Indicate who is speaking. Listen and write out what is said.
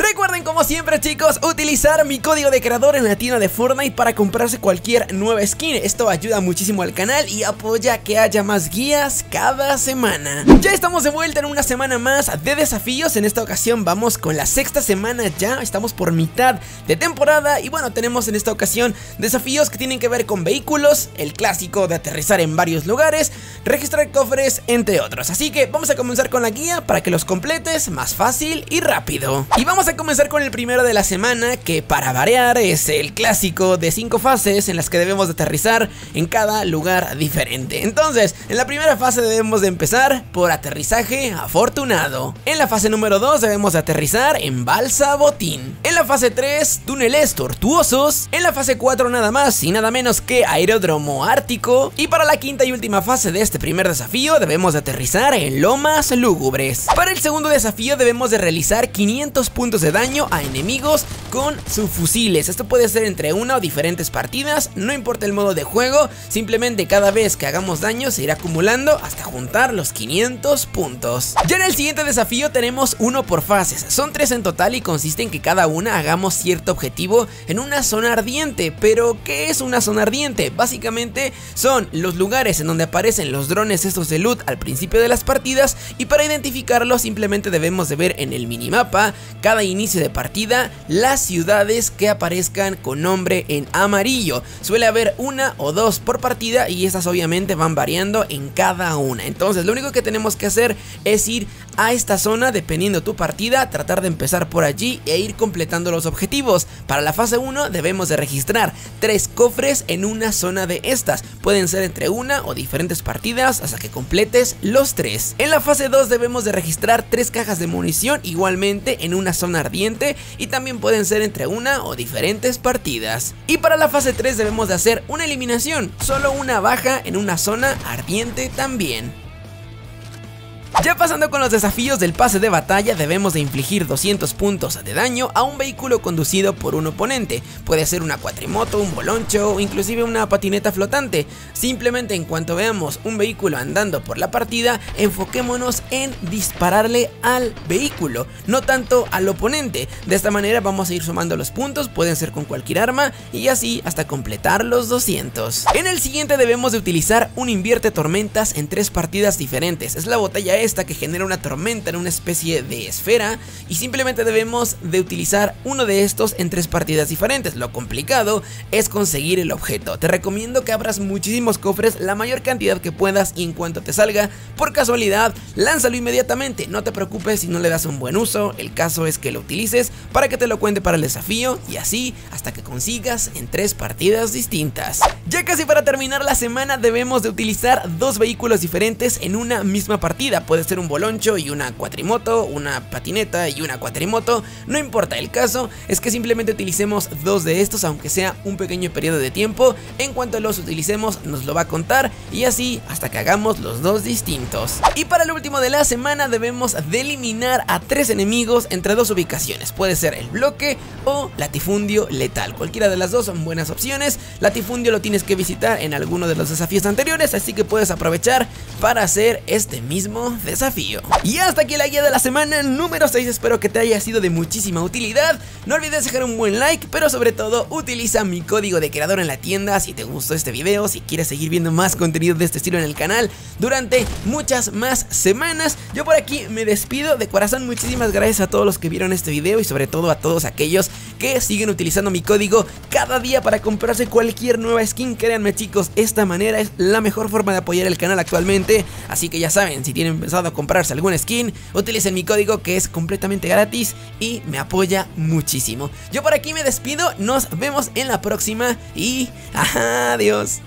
Speaker 1: Recuerden como siempre chicos utilizar mi código de creador en la tienda de Fortnite para comprarse cualquier nueva skin. Esto ayuda muchísimo al canal y apoya que haya más guías cada semana. Ya estamos de vuelta en una semana más de desafíos. En esta ocasión vamos con la sexta semana ya. Estamos por mitad de temporada y bueno tenemos en esta ocasión desafíos que tienen que ver con vehículos El clásico de aterrizar en varios lugares Registrar cofres entre otros Así que vamos a comenzar con la guía para que los completes más fácil y rápido Y vamos a comenzar con el primero de la semana, que para variar es el clásico de 5 fases en las que debemos de aterrizar en cada lugar diferente. Entonces, en la primera fase debemos de empezar por aterrizaje afortunado. En la fase número 2 debemos de aterrizar en balsa botín. En la fase 3, túneles tortuosos. En la fase 4 nada más y nada menos que aeródromo ártico. Y para la quinta y última fase de este primer desafío debemos de aterrizar en lomas lúgubres. Para el segundo desafío debemos de realizar 500 puntos de daño a enemigos con sus fusiles. Esto puede ser entre una o diferentes partidas, no importa el modo de juego, simplemente cada vez que hagamos daño se irá acumulando hasta juntar los 500 puntos. Ya en el siguiente desafío tenemos uno por fases, son tres en total y consiste en que cada una hagamos cierto objetivo en una zona ardiente. Pero, ¿qué es una zona ardiente? Básicamente son los lugares en donde aparecen los drones estos de loot al principio de las partidas y para identificarlos simplemente debemos de ver en el minimapa cada inicio de partida las ciudades que aparezcan con nombre en amarillo. Suele haber una o dos por partida y estas obviamente van variando en cada una. Entonces lo único que tenemos que hacer es ir a esta zona dependiendo tu partida, tratar de empezar por allí e ir completando los objetivos. Para la fase 1 debemos de registrar tres cofres en una zona de estas. Pueden ser entre una o diferentes partidas hasta que completes los tres. En la fase 2 debemos de registrar tres cajas de munición igualmente en una zona ardiente y también pueden ser entre una o diferentes partidas. Y para la fase 3 debemos de hacer una eliminación, solo una baja en una zona ardiente también. Ya pasando con los desafíos del pase de batalla, debemos de infligir 200 puntos de daño a un vehículo conducido por un oponente. Puede ser una cuatrimoto, un boloncho o inclusive una patineta flotante. Simplemente en cuanto veamos un vehículo andando por la partida, enfoquémonos en dispararle al vehículo, no tanto al oponente. De esta manera vamos a ir sumando los puntos, pueden ser con cualquier arma y así hasta completar los 200. En el siguiente debemos de utilizar un invierte tormentas en tres partidas diferentes. Es la botella esta que genera una tormenta en una especie de esfera y simplemente debemos de utilizar uno de estos en tres partidas diferentes. Lo complicado es conseguir el objeto. Te recomiendo que abras muchísimos cofres, la mayor cantidad que puedas y en cuanto te salga, por casualidad, lánzalo inmediatamente. No te preocupes si no le das un buen uso, el caso es que lo utilices para que te lo cuente para el desafío y así hasta que consigas en tres partidas distintas. Ya casi para terminar la semana debemos de utilizar dos vehículos diferentes en una misma partida puede ser un boloncho y una cuatrimoto, una patineta y una cuatrimoto, no importa, el caso es que simplemente utilicemos dos de estos aunque sea un pequeño periodo de tiempo, en cuanto los utilicemos nos lo va a contar y así hasta que hagamos los dos distintos. Y para el último de la semana debemos de eliminar a tres enemigos entre dos ubicaciones, puede ser el bloque o latifundio letal, cualquiera de las dos son buenas opciones, latifundio lo tienes que visitar en alguno de los desafíos anteriores, así que puedes aprovechar para hacer este mismo desafío. Y hasta aquí la guía de la semana número 6, espero que te haya sido de muchísima utilidad. No olvides dejar un buen like, pero sobre todo utiliza mi código de creador en la tienda si te gustó este video, si quieres seguir viendo más contenido de este estilo en el canal durante muchas más semanas. Yo por aquí me despido de corazón, muchísimas gracias a todos los que vieron este video y sobre todo a todos aquellos que siguen utilizando mi código cada día para comprarse cualquier nueva skin. Créanme chicos, esta manera es la mejor forma de apoyar el canal actualmente, así que ya saben, si tienen a comprarse algún skin, utilicen mi código que es completamente gratis y me apoya muchísimo. Yo por aquí me despido, nos vemos en la próxima y adiós.